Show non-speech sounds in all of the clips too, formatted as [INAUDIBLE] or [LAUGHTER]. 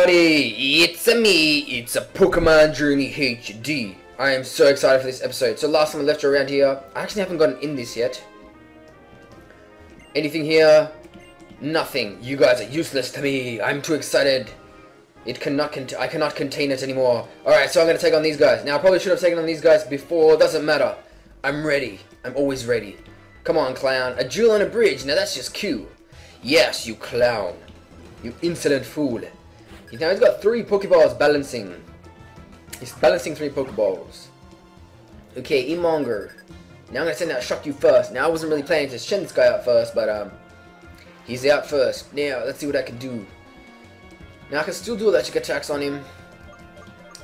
everybody, it's a me, it's a Pokemon Journey HD. I am so excited for this episode. So last time I left you around here, I actually haven't gotten in this yet. Anything here? Nothing. You guys are useless to me. I'm too excited. It cannot cont I cannot contain it anymore. Alright, so I'm gonna take on these guys. Now I probably should have taken on these guys before, doesn't matter. I'm ready. I'm always ready. Come on, clown. A duel on a bridge. Now that's just cute. Yes, you clown. You insolent fool. Now he's got three Pokeballs balancing. He's balancing three Pokeballs. Okay, Emonga. Now I'm gonna send out Shock You first. Now I wasn't really planning to send this guy out first, but um, he's out first. Now let's see what I can do. Now I can still do electric attacks on him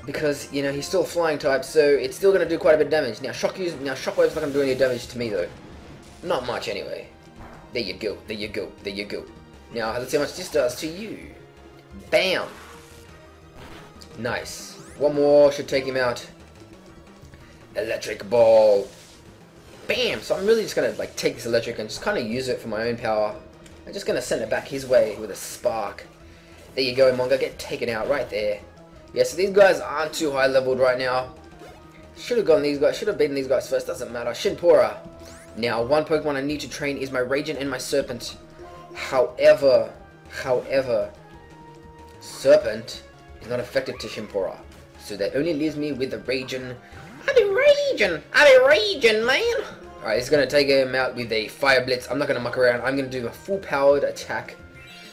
because you know he's still a flying type, so it's still gonna do quite a bit of damage. Now Shock You, now Shockwave's not gonna do any damage to me though. Not much anyway. There you go. There you go. There you go. Now let's see how much this does to you. Bam! Nice. One more should take him out. Electric ball. Bam! So I'm really just gonna like take this electric and just kind of use it for my own power. I'm just gonna send it back his way with a spark. There you go, Monga. Get taken out right there. Yeah, so these guys aren't too high leveled right now. Should have gone these guys. Should have beaten these guys first. Doesn't matter. Shinpora. Now, one Pokemon I need to train is my Ragent and my Serpent. However, however, Serpent is not affected to Shimpora. So that only leaves me with the Raging. I'm be raging! I'm be raging, man! Alright, he's gonna take him out with a Fire Blitz. I'm not gonna muck around. I'm gonna do a full powered attack.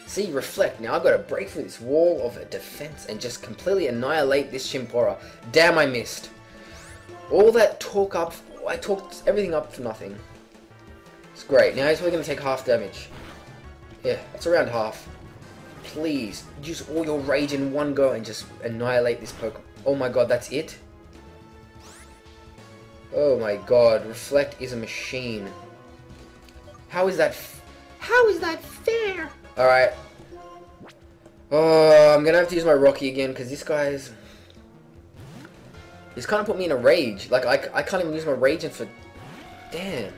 See, reflect. Now I've got to break through this wall of defense and just completely annihilate this Shimpora. Damn, I missed. All that talk up, I talked everything up for nothing. It's great. Now he's only going to take half damage. Yeah, that's around half. Please, use all your rage in one go and just annihilate this Pokemon. Oh my god, that's it? Oh my god, Reflect is a machine. How is that How is that fair? Alright. Oh, I'm gonna have to use my Rocky again, because this guy's... He's kind of put me in a rage. Like, I, I can't even use my rage and for... Damn.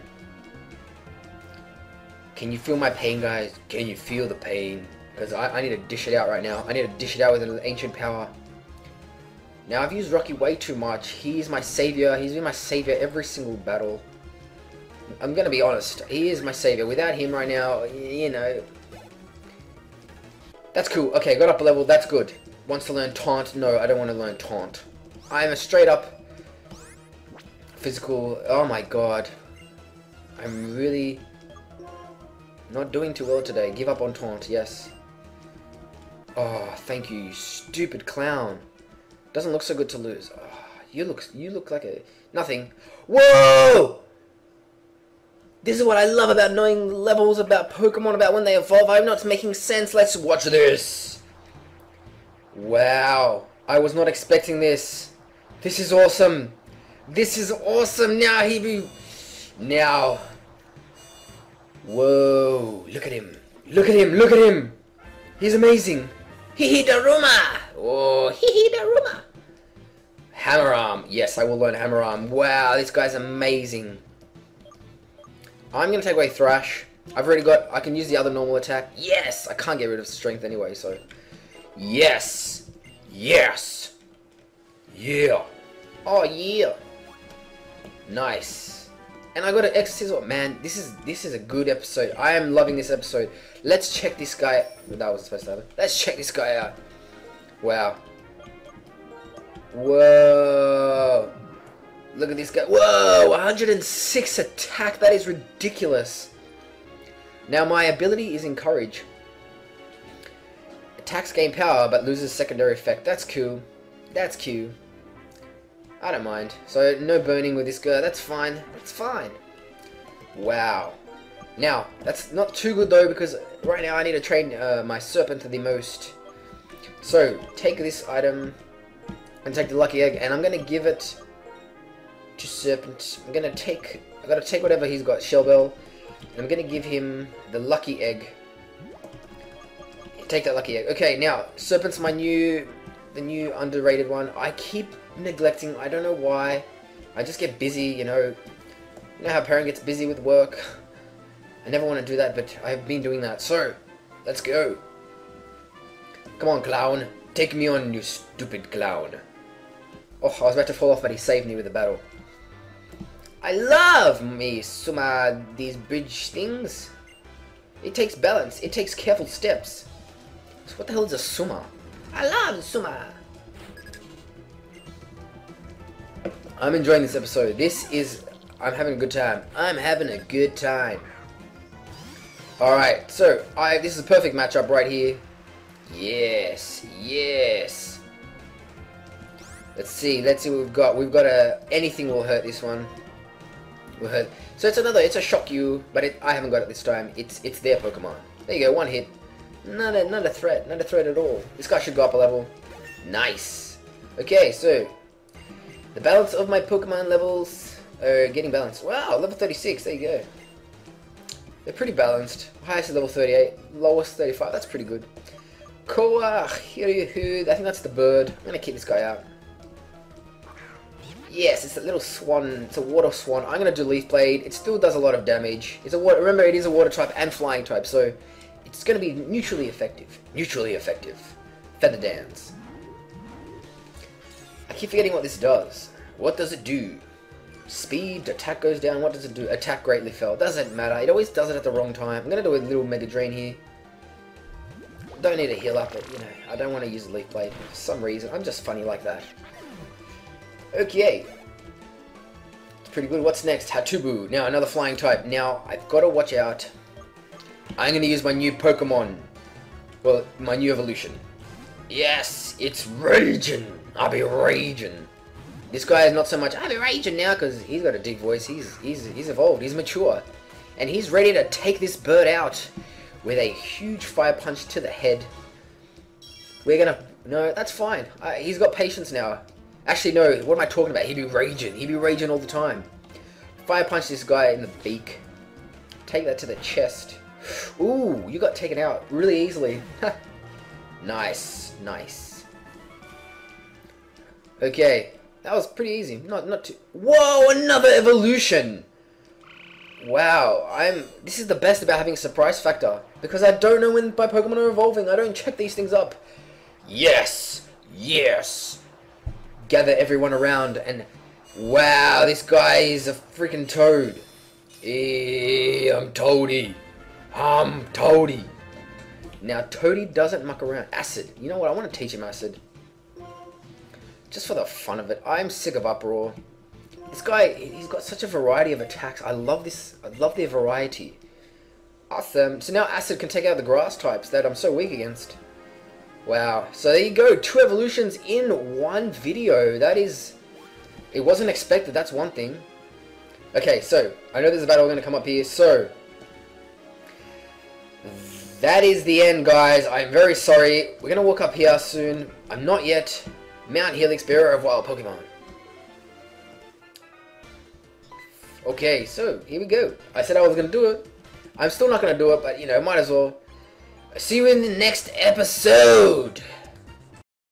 Can you feel my pain, guys? Can you feel the pain? Because I, I need to dish it out right now. I need to dish it out with an ancient power. Now, I've used Rocky way too much. He's my savior. He's been my savior every single battle. I'm going to be honest. He is my savior. Without him right now, you know... That's cool. Okay, got up a level. That's good. Wants to learn Taunt? No, I don't want to learn Taunt. I'm a straight up physical... Oh my god. I'm really not doing too well today. Give up on taunt, yes. Oh, thank you, you stupid clown. Doesn't look so good to lose. Oh, you look you look like a nothing. Whoa! This is what I love about knowing levels about Pokemon about when they evolve. I'm not making sense. Let's watch this. Wow. I was not expecting this. This is awesome. This is awesome. Now he be now Whoa, look at him. Look at him, look at him. He's amazing. Hihidaruma. Oh, Hihidaruma. Hammer Arm. Yes, I will learn Hammer Arm. Wow, this guy's amazing. I'm going to take away Thrash. I've already got... I can use the other normal attack. Yes! I can't get rid of Strength anyway, so... Yes! Yes! Yeah! Oh, yeah! Nice. And I got an exorcism. Oh, man, this is this is a good episode. I am loving this episode. Let's check this guy. That was supposed to happen. Let's check this guy out. Wow. Whoa. Look at this guy. Whoa, 106 attack. That is ridiculous. Now my ability is Encourage. Attacks gain power, but loses secondary effect. That's cool. That's cute. I don't mind. So, no burning with this girl. That's fine. That's fine. Wow. Now, that's not too good though, because right now I need to train uh, my Serpent to the most. So, take this item and take the Lucky Egg, and I'm going to give it to Serpent. I'm going to take... i got to take whatever he's got, Shellbell, and I'm going to give him the Lucky Egg. Take that Lucky Egg. Okay, now, Serpent's my new... the new underrated one. I keep neglecting. I don't know why. I just get busy, you know. You know how a parent gets busy with work? [LAUGHS] I never want to do that, but I've been doing that. So, let's go. Come on, clown. Take me on, you stupid clown. Oh, I was about to fall off, but he saved me with the battle. I love me Suma these bridge things. It takes balance. It takes careful steps. So what the hell is a Suma? I love Suma. I'm enjoying this episode. This is... I'm having a good time. I'm having a good time. Alright, so I this is a perfect matchup right here. Yes, yes. Let's see, let's see what we've got. We've got a... Anything will hurt this one. Will hurt. So it's another, it's a shock you, but it, I haven't got it this time. It's it's their Pokemon. There you go, one hit. Not a, not a threat, not a threat at all. This guy should go up a level. Nice. Okay, so the balance of my Pokemon levels are getting balanced. Wow, level 36, there you go. They're pretty balanced. Highest is level 38, lowest 35, that's pretty good. Koa Hiryu, I think that's the bird. I'm gonna keep this guy out. Yes, it's a little swan, it's a water swan. I'm gonna do Leaf Blade. It still does a lot of damage. It's a water, remember it is a water type and flying type, so it's gonna be neutrally effective. Neutrally effective. Feather Dance. I keep forgetting what this does. What does it do? Speed, attack goes down, what does it do? Attack greatly fell. Doesn't matter, it always does it at the wrong time. I'm gonna do a little Mega Drain here. Don't need to heal up, but you know, I don't want to use a Leaf Blade for some reason. I'm just funny like that. Okay. It's pretty good. What's next? Hatubu. Now, another flying type. Now, I've got to watch out. I'm to use my new Pokemon. Well, my new evolution. Yes, it's Raging. I'll be raging. This guy is not so much, I'll be raging now, because he's got a deep voice. He's, he's, he's evolved. He's mature. And he's ready to take this bird out with a huge fire punch to the head. We're gonna... No, that's fine. Uh, he's got patience now. Actually, no. What am I talking about? He'd be raging. He'd be raging all the time. Fire punch this guy in the beak. Take that to the chest. Ooh, you got taken out really easily. [LAUGHS] nice, nice. Okay, that was pretty easy. Not not too. Whoa, another evolution. Wow, I'm. This is the best about having a surprise factor because I don't know when my Pokemon are evolving. I don't check these things up. Yes, yes. Gather everyone around and. Wow, this guy is a freaking toad. Hey, I'm Toady. I'm Toady. Now, Toady doesn't muck around. Acid. You know what? I want to teach him acid just for the fun of it. I'm sick of Uproar. This guy, he's got such a variety of attacks. I love this. I love their variety. Awesome. So now Acid can take out the grass types that I'm so weak against. Wow. So there you go. Two evolutions in one video. That is... It wasn't expected. That's one thing. Okay, so I know there's a battle going to come up here. So that is the end, guys. I'm very sorry. We're going to walk up here soon. I'm not yet. Mount Helix, Bearer of Wild Pokemon. Okay, so here we go. I said I was going to do it. I'm still not going to do it, but you know, might as well. See you in the next episode.